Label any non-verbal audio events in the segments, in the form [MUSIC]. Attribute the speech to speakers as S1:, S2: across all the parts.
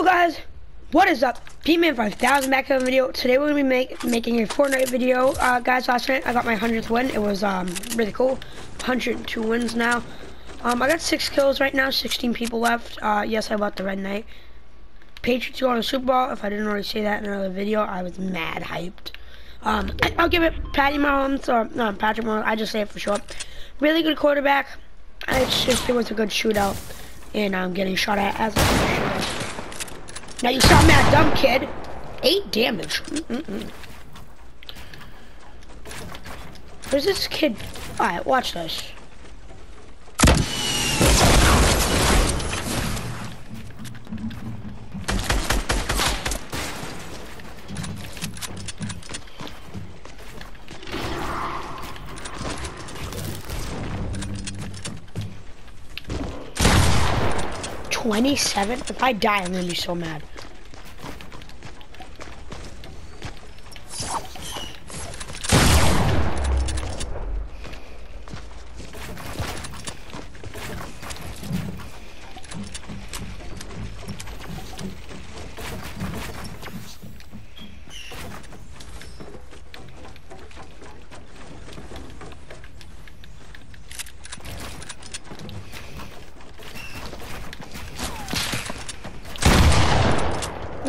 S1: Well guys, what is up? B-Man 5000 back in the video. Today we're gonna be make, making a Fortnite video. Uh, guys, last night I got my 100th win. It was um, really cool. 102 wins now. Um, I got six kills right now, 16 people left. Uh, yes, I bought the red knight. Patriots going to Super Bowl. If I didn't already say that in another video, I was mad hyped. Um, [CLEARS THROAT] I'll give it Patty Mahomes or no, Patrick Mahomes. I just say it for short. Really good quarterback. It's just it was a good shootout, and I'm um, getting shot at as a. Now you saw that dumb kid. Eight damage. Mm. Where's this kid? Alright, watch this. 27? If I die, I'm gonna be so mad.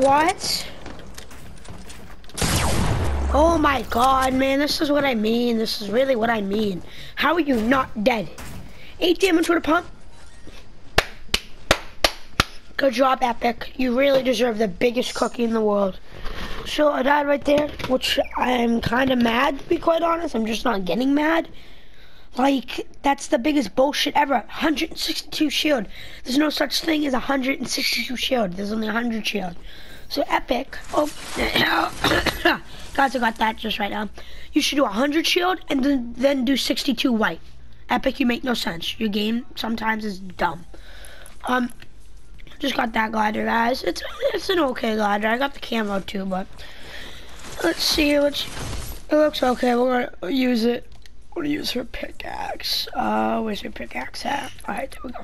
S1: What? Oh my god, man, this is what I mean. This is really what I mean. How are you not dead? Eight damage with a pump? Good job, Epic. You really deserve the biggest cookie in the world. So I died right there, which I'm kind of mad, to be quite honest. I'm just not getting mad. Like, that's the biggest bullshit ever. 162 shield. There's no such thing as 162 shield. There's only 100 shield. So epic. Oh, [COUGHS] guys, I got that just right now. You should do 100 shield and then, then do 62 white. Epic, you make no sense. Your game sometimes is dumb. Um, just got that glider, guys. It's it's an okay glider. I got the camo too, but let's see. Let's. It looks okay. We're gonna use it. We're gonna use her pickaxe. Uh, where's her pickaxe at? All right, there we go.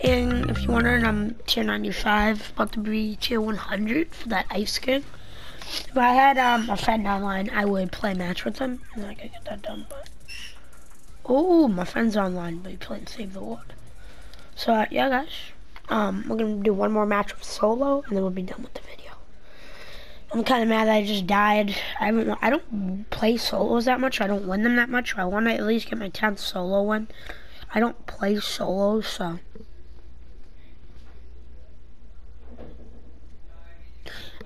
S1: And if you're wondering, I'm tier 95, about to be tier 100 for that ice skin. If I had um, a friend online, I would play match with them, and I could get that done. But oh, my friend's online, but he playing Save the World. So uh, yeah, guys, um, we're gonna do one more match with solo, and then we'll be done with the video. I'm kind of mad that I just died. I haven't. I don't play solos that much. I don't win them that much. I want to at least get my 10th solo win. I don't play solos, so.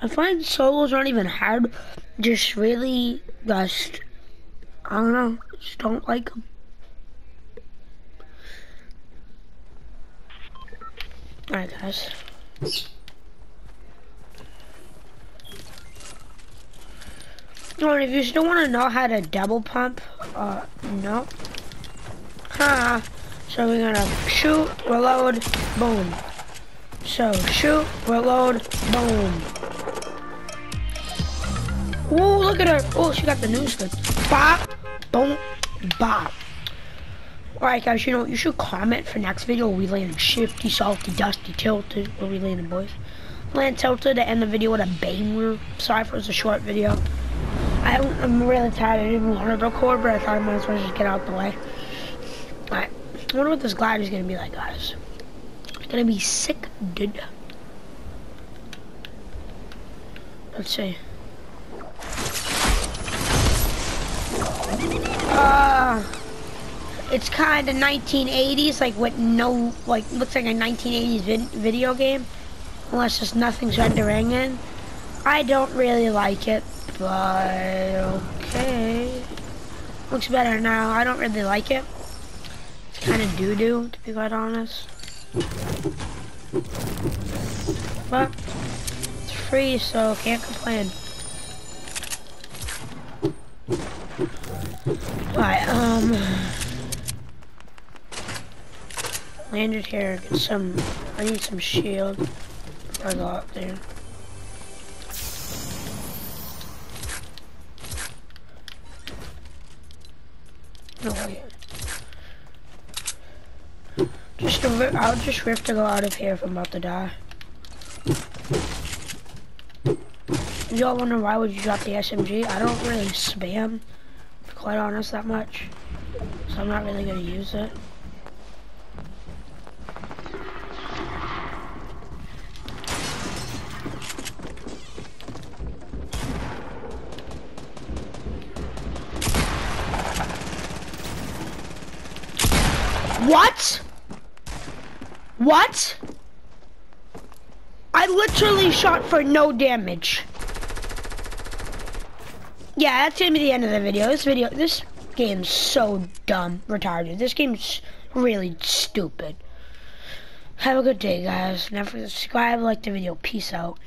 S1: I find solos aren't even hard, just really just, I don't know, just don't like them. Alright guys. Alright, if you still want to know how to double pump, uh, no. Huh. So we're gonna shoot, reload, boom. So shoot, reload, boom. Oh, look at her. Oh, she got the new skin. Bop, boom, bop. Alright guys, you know, you should comment for next video we land shifty, salty, dusty, tilted. Where we landing, boys? Land tilted to end the video with a bang. Sorry for it was a short video. I, am really tired. I didn't want to record, but I thought I might as well just get out the way. Alright. I wonder what this glider is going to be like, guys. It's going to be sick, dude. Let's see. Uh, it's kind of 1980s, like with no, like looks like a 1980s vid video game, unless there's nothing's rendering in. I don't really like it, but okay. Looks better now. I don't really like it. It's kind of doo-doo, to be quite honest. But it's free, so can't complain. Alright, um... Landed here, get some... I need some shield I go up there. No way. Just I'll just rift to go out of here if I'm about to die. Y'all wonder why would you drop the SMG? I don't really spam, quite honest, that much. So I'm not really gonna use it. What? What? I literally shot for no damage. Yeah, that's gonna be the end of the video. This video, this game's so dumb, retarded. This game's really stupid. Have a good day, guys. Never subscribe, like the video. Peace out.